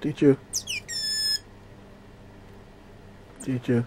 Teacher. Teacher.